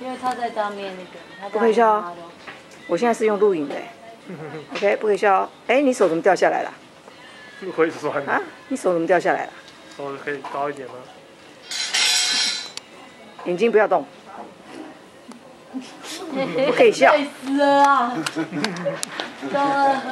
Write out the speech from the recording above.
因为他在当面那个。不可以笑哦，我现在是用录影的。OK，不可以笑哦。哎、你手怎么掉下来了？会酸。啊？你手怎么掉下来了？手可以高一点吗？眼睛不要动。不可以笑。累死了啊！